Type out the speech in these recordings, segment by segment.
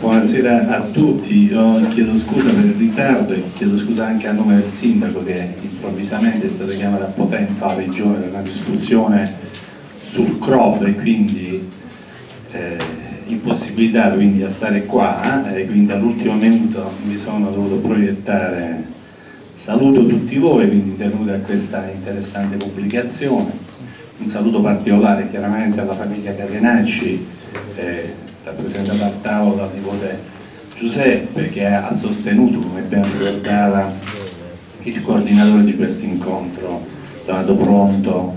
Buonasera a tutti, Io chiedo scusa per il ritardo e chiedo scusa anche a nome del sindaco che improvvisamente è stato chiamato a potenza alla regione per una discussione sul crop e quindi eh, impossibilità quindi a stare qua e quindi all'ultimo minuto mi sono dovuto proiettare. Saluto tutti voi quindi intervenuti a questa interessante pubblicazione, un saluto particolare chiaramente alla famiglia Catenacci. Eh, rappresentata al tavolo dal nipote Giuseppe che ha sostenuto, come ben ricordava il coordinatore di questo incontro, Donato Pronto,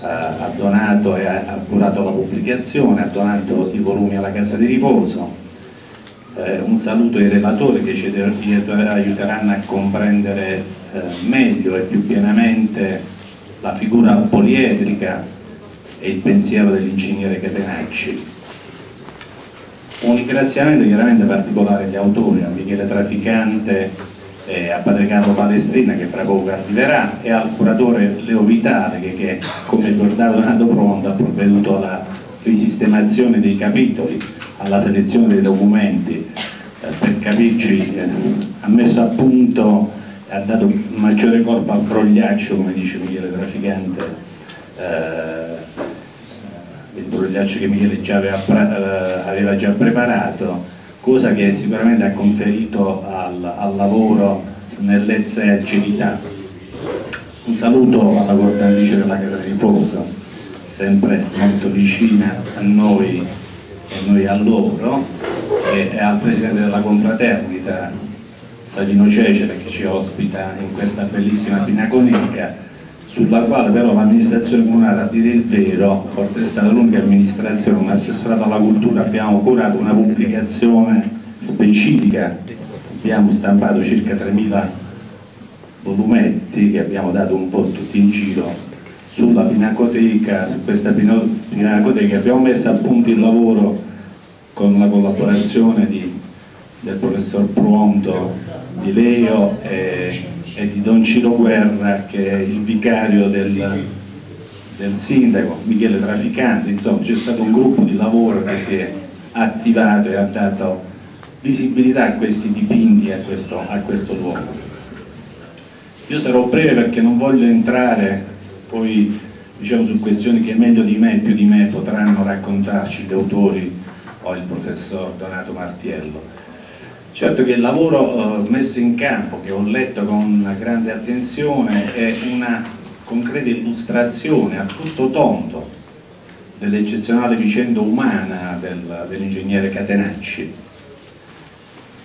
eh, ha donato e ha, curato la pubblicazione, ha donato i volumi alla Casa di Riposo. Eh, un saluto ai relatori che ci aiuteranno a comprendere eh, meglio e più pienamente la figura poliedrica e il pensiero dell'ingegnere Catenacci un ringraziamento chiaramente particolare agli autori, a Michele Traficante, eh, a Padre Carlo Palestrina che tra poco arriverà e al curatore Leo Vitale che, che come ricordato Donato Pronto ha provveduto alla risistemazione dei capitoli, alla selezione dei documenti, eh, per capirci eh, ha messo a punto ha dato maggiore corpo al brogliaccio come dice Michele Traficante eh, il brogliaccio che Michele già aveva, eh, aveva, già preparato, cosa che sicuramente ha conferito al, al lavoro snellezza e agilità. Un saluto alla coordinatrice della Casa di Riposo, sempre molto vicina a noi e noi a loro, e, al Presidente della Confraternita, Savino Cecere, che ci ospita in questa bellissima pinaconica sulla quale però l'amministrazione comunale a dire il vero, forse è stata l'unica amministrazione, un assessorato alla cultura, abbiamo curato una pubblicazione specifica, abbiamo stampato circa 3.000 volumetti che abbiamo dato un po' tutti in giro sulla pinacoteca, su questa pinacoteca. Abbiamo messo a punto il lavoro con la collaborazione di, del professor Pronto, di Leo e e di Don Ciro Guerra che è il vicario del, del sindaco, Michele Traficante, insomma c'è stato un gruppo di lavoro che si è attivato e ha dato visibilità a questi dipinti a questo, a questo luogo. Io sarò breve perché non voglio entrare poi diciamo, su questioni che meglio di me e più di me potranno raccontarci gli autori o il professor Donato Martiello Certo che il lavoro eh, messo in campo, che ho letto con grande attenzione, è una concreta illustrazione a tutto tondo dell'eccezionale vicenda umana del, dell'ingegnere Catenacci,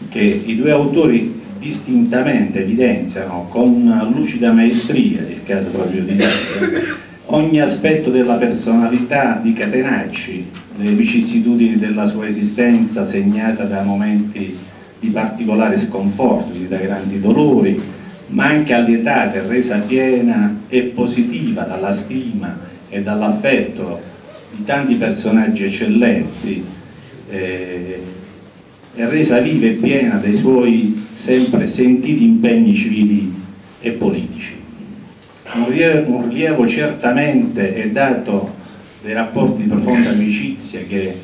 che i due autori distintamente evidenziano con lucida maestria, il caso proprio di ogni aspetto della personalità di Catenacci, le vicissitudini della sua esistenza segnata da momenti di particolare sconforto, da grandi dolori, ma anche allietata e resa piena e positiva dalla stima e dall'affetto di tanti personaggi eccellenti eh, e resa viva e piena dei suoi sempre sentiti impegni civili e politici. Un rilievo, un rilievo certamente è dato dai rapporti di profonda amicizia che,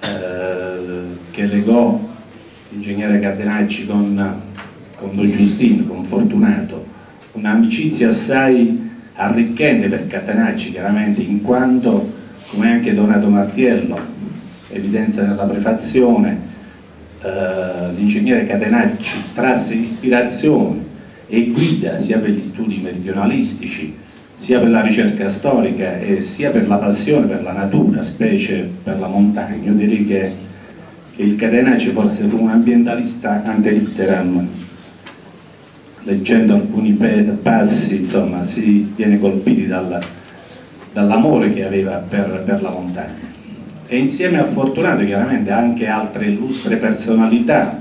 eh, che legò l'ingegnere Catenacci con, con Don Giustino, con Fortunato, un'amicizia assai arricchente per Catenacci chiaramente in quanto, come anche Donato Martiello evidenzia nella prefazione, eh, l'ingegnere Catenacci trasse ispirazione e guida sia per gli studi meridionalistici, sia per la ricerca storica e sia per la passione per la natura, specie per la montagna. Io direi che il Catenacci forse fu un ambientalista antelitteram leggendo alcuni passi insomma si viene colpiti dall'amore dall che aveva per, per, la montagna. E insieme a Fortunato chiaramente anche altre illustre personalità.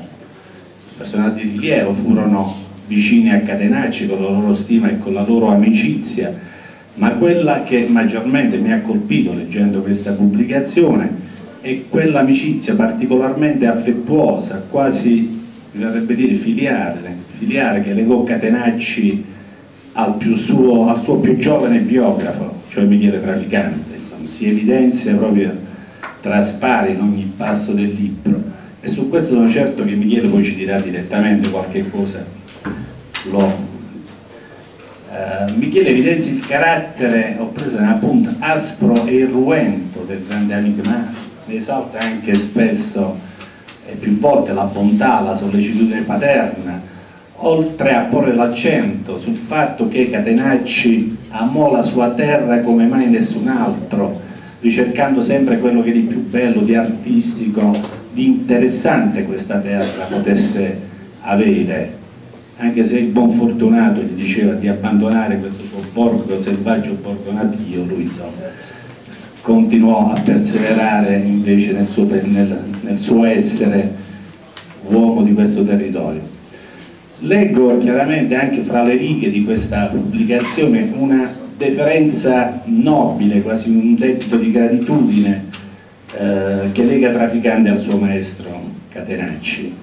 Personaggi di rilievo furono vicini a Catenacci con la loro stima e con la loro amicizia ma quella che maggiormente mi ha colpito leggendo questa pubblicazione e quell'amicizia particolarmente affettuosa, quasi mi verrebbe dire filiale, filiale che legò Catenacci al, suo, al suo più giovane biografo, cioè Michele Traficante, insomma, si evidenzia proprio, traspare in ogni passo del libro. E su questo sono certo che Michele poi ci dirà direttamente qualche cosa. Lo, Uh, Michele evidenzia il carattere, ho preso un appunto, aspro e irruento del grande enigma, esalta anche spesso e più volte la bontà, la sollecitudine paterna, oltre a porre l'accento sul fatto che Catenacci amò la sua terra come mai nessun altro, ricercando sempre quello che di più bello, di artistico, di interessante questa terra potesse avere. Anche se il buon fortunato gli diceva di abbandonare questo suo borgo selvaggio borgo natio, lui insomma continuò a perseverare invece nel suo, nel, nel suo essere uomo di questo territorio. Leggo chiaramente anche fra le righe di questa pubblicazione una deferenza nobile, quasi un debito di gratitudine eh, che lega Traficante al suo maestro Catenacci,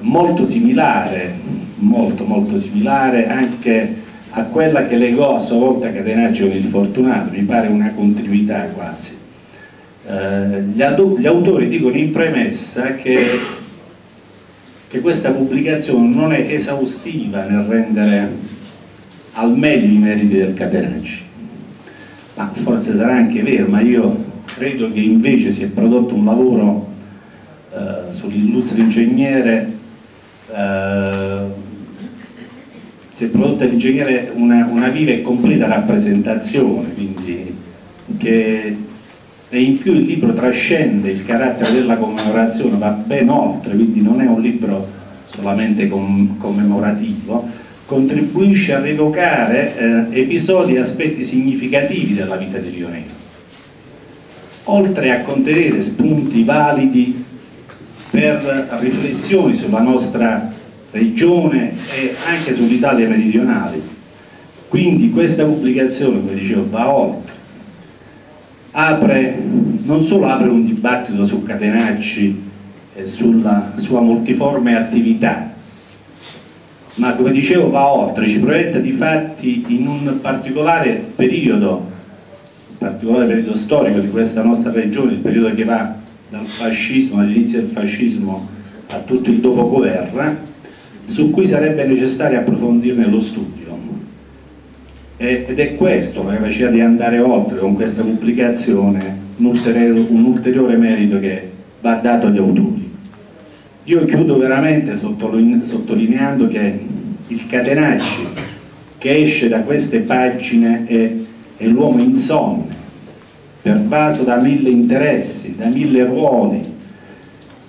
molto similare, molto molto similare anche a quella che legò a sua volta Catenacci con il Fortunato, mi pare una continuità quasi. Eh, gli, gli, autori dicono in premessa che, che questa pubblicazione non è esaustiva nel rendere al meglio i meriti del Catenacci, ma forse sarà anche vero, ma io credo che invece si è prodotto un lavoro eh, sull'illustre ingegnere eh, si è prodotta l'ingegnere una, una, viva e completa rappresentazione, quindi che e in più il libro trascende il carattere della commemorazione, va ben oltre, quindi non è un libro solamente com commemorativo, contribuisce a revocare eh, episodi e aspetti significativi della vita di Rio Negro, oltre a contenere spunti validi per riflessioni sulla nostra regione e anche sull'Italia meridionale. Quindi questa pubblicazione, come dicevo, va oltre. Apre, non solo apre un dibattito su Catenacci e sulla sua multiforme attività, ma come dicevo va oltre, ci proietta di fatti in un particolare periodo, un particolare periodo storico di questa nostra regione, il periodo che va dal fascismo, all'inizio del fascismo a tutto il dopoguerra, su cui sarebbe necessario approfondirne lo studio. Ed è questo, la capacità di andare oltre con questa pubblicazione, un ulteriore, un ulteriore merito che va dato agli autori. Io chiudo veramente sottolineando che il Catenacci che esce da queste pagine è, è l'uomo insonne, pervaso da mille interessi, da mille ruoli,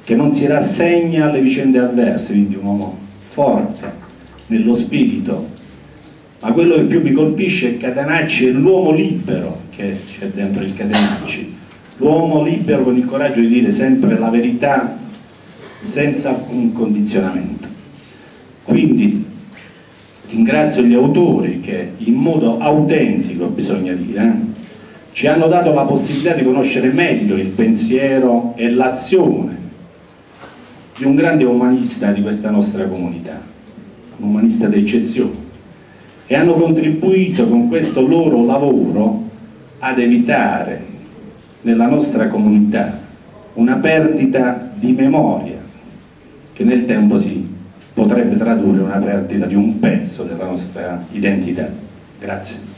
che non si rassegna alle vicende avverse, quindi un uomo forte nello spirito, ma quello che più mi colpisce è Catenacci è l'uomo libero che c'è dentro il Catenacci, l'uomo libero con il coraggio di dire sempre la verità senza alcun condizionamento. Quindi ringrazio gli autori che in modo autentico, bisogna dire, eh, ci hanno dato la possibilità di conoscere meglio il pensiero e l'azione di un grande umanista di questa nostra comunità, un umanista d'eccezione, e hanno contribuito con questo loro lavoro ad evitare nella nostra comunità una perdita di memoria che nel tempo si potrebbe tradurre una perdita di un pezzo della nostra identità. Grazie.